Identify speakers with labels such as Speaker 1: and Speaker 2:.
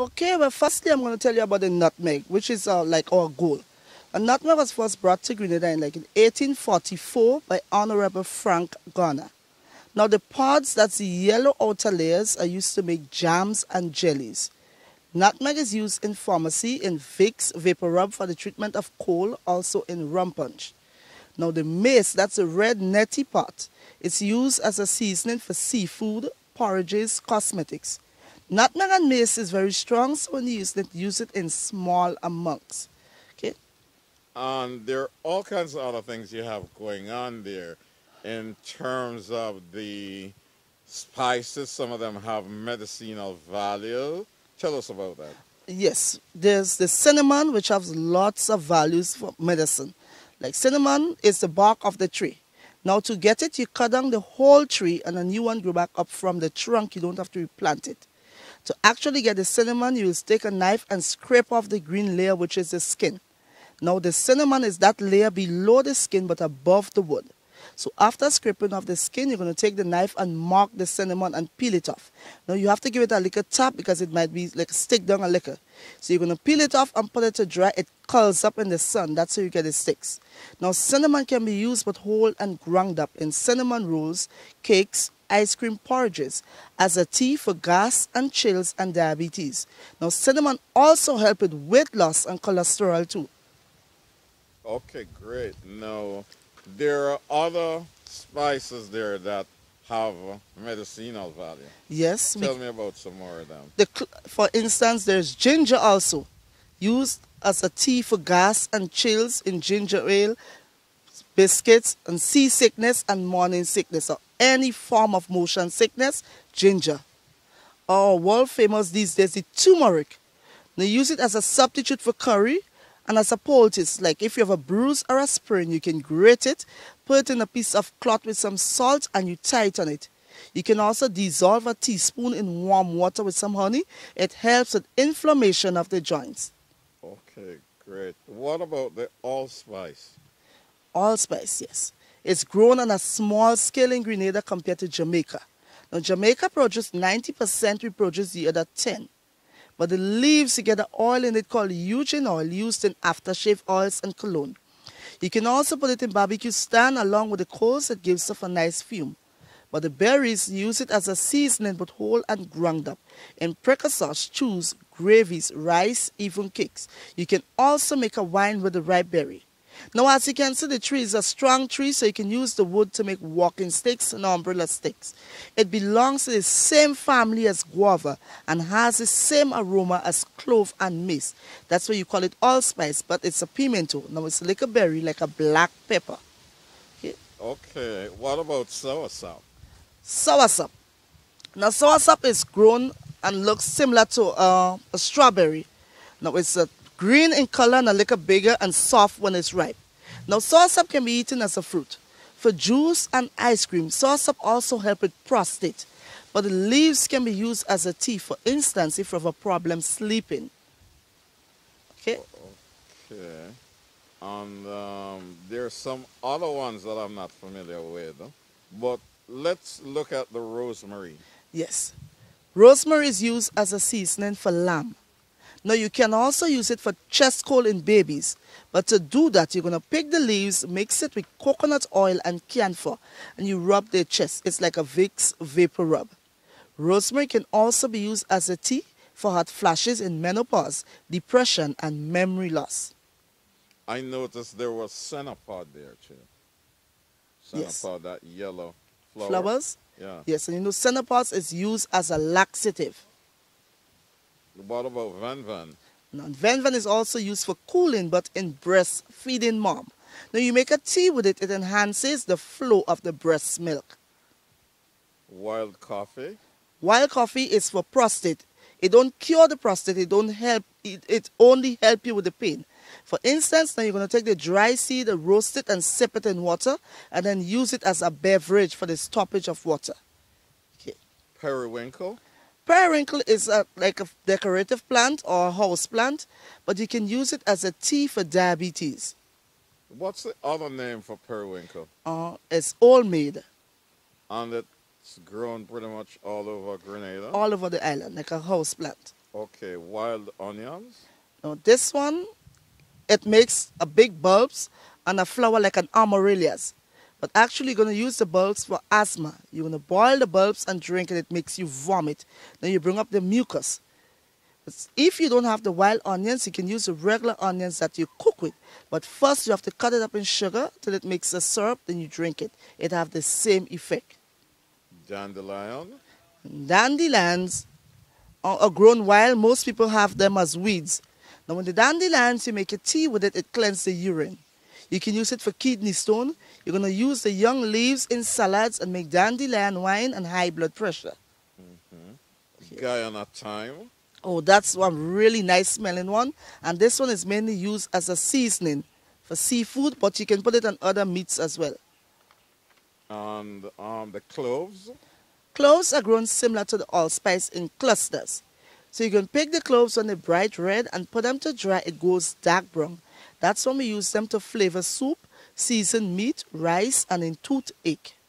Speaker 1: Okay, well, firstly, I'm going to tell you about the nutmeg, which is uh, like our goal. A nutmeg was first brought to Grenada in like in 1844 by Honorable Frank Garner. Now, the pods, that's the yellow outer layers, are used to make jams and jellies. Nutmeg is used in pharmacy, in Vicks vapor rub for the treatment of cold, also in rum punch. Now, the mace, that's a red netty pot. It's used as a seasoning for seafood, porridges, cosmetics. Nutmeg and mace is very strong, so when you use it, use it in small amounts. Okay.
Speaker 2: And there are all kinds of other things you have going on there in terms of the spices. Some of them have medicinal value. Tell us about that.
Speaker 1: Yes, there's the cinnamon, which has lots of values for medicine. Like cinnamon is the bark of the tree. Now to get it, you cut down the whole tree and a new one grow back up from the trunk. You don't have to replant it. To actually get the cinnamon, you will take a knife and scrape off the green layer, which is the skin. Now the cinnamon is that layer below the skin but above the wood. So after scraping off the skin, you're going to take the knife and mark the cinnamon and peel it off. Now you have to give it a little tap because it might be like a stick down a liquor. So you're going to peel it off and put it to dry. It curls up in the sun. That's how you get the sticks. Now cinnamon can be used but whole and ground up in cinnamon rolls, cakes, ice cream porridges as a tea for gas and chills and diabetes. Now cinnamon also help with weight loss and cholesterol too.
Speaker 2: Okay, great. Now, there are other spices there that have medicinal value.
Speaker 1: Yes.
Speaker 2: Tell me about some more of them.
Speaker 1: The, for instance, there's ginger also, used as a tea for gas and chills in ginger ale, biscuits, and seasickness and morning sickness, or any form of motion sickness, ginger. Or world famous these days, the turmeric. They use it as a substitute for curry and as a poultice, like if you have a bruise or a sprain, you can grate it, put in a piece of cloth with some salt, and you tighten it. You can also dissolve a teaspoon in warm water with some honey. It helps with inflammation of the joints.
Speaker 2: Okay, great. What about the allspice?
Speaker 1: Allspice, yes. It's grown on a small scale in Grenada compared to Jamaica. Now, Jamaica produces 90%, we produce the other 10 but the leaves you get an oil in it called eugenol oil used in aftershave oils and cologne. You can also put it in barbecue stand along with the coals that gives off a nice fume. But the berries use it as a seasoning but whole and ground up. In precursors, stews, gravies, rice, even cakes. You can also make a wine with the ripe berry. Now, as you can see, the tree is a strong tree, so you can use the wood to make walking sticks and umbrella sticks. It belongs to the same family as guava and has the same aroma as clove and mace. That's why you call it allspice, but it's a pimento. Now, it's like a berry, like a black pepper.
Speaker 2: Okay, okay. what about soursop?
Speaker 1: Soursop. Now, soursop is grown and looks similar to uh, a strawberry. Now, it's a green in color and a little bigger and soft when it's ripe. Now, soursop can be eaten as a fruit. For juice and ice cream, soursop also help with prostate, but the leaves can be used as a tea, for instance, if you have a problem sleeping. Okay?
Speaker 2: Okay. And um, there are some other ones that I'm not familiar with, but let's look at the rosemary.
Speaker 1: Yes. Rosemary is used as a seasoning for lamb. Now you can also use it for chest cold in babies. But to do that, you're going to pick the leaves, mix it with coconut oil and camphor, and you rub their chest. It's like a Vicks vapor rub. Rosemary can also be used as a tea for hot flashes in menopause, depression, and memory loss.
Speaker 2: I noticed there was senna pod there too. Senna pod, yes. that yellow flower.
Speaker 1: Flowers?
Speaker 2: Yeah.
Speaker 1: Yes, and you know senna pod is used as a laxative.
Speaker 2: What about Ven-Ven?
Speaker 1: Now, Ven-Ven is also used for cooling, but in breastfeeding mom. Now, you make a tea with it, it enhances the flow of the breast milk.
Speaker 2: Wild coffee?
Speaker 1: Wild coffee is for prostate. It don't cure the prostate, it don't help, it, it only help you with the pain. For instance, now you're going to take the dry seed, roast it, and sip it in water, and then use it as a beverage for the stoppage of water.
Speaker 2: Okay. Periwinkle?
Speaker 1: Periwinkle is a, like a decorative plant or a house plant, but you can use it as a tea for diabetes.
Speaker 2: What's the other name for periwinkle?
Speaker 1: Uh, it's old.
Speaker 2: And it's grown pretty much all over Grenada?
Speaker 1: All over the island, like a house plant.
Speaker 2: Okay, wild onions.
Speaker 1: Now this one, it makes a big bulbs and a flower like an amaryllis. But actually you're going to use the bulbs for asthma. You're going to boil the bulbs and drink it. It makes you vomit. Then you bring up the mucus. But if you don't have the wild onions, you can use the regular onions that you cook with. But first you have to cut it up in sugar till it makes a syrup. Then you drink it. It have the same effect.
Speaker 2: Dandelion.
Speaker 1: Dandelions are grown wild. Most people have them as weeds. Now when the dandelions, you make a tea with it, it cleanses the urine. You can use it for kidney stone. You're going to use the young leaves in salads and make dandelion wine and high blood pressure.
Speaker 2: Mm-hmm. Guyana thyme.
Speaker 1: Oh, that's one really nice smelling one. And this one is mainly used as a seasoning for seafood, but you can put it on other meats as well.
Speaker 2: And um, the cloves?
Speaker 1: Cloves are grown similar to the allspice in clusters. So you can pick the cloves when they're bright red and put them to dry, it goes dark brown. That's when we use them to flavor soup, season meat, rice, and in toothache.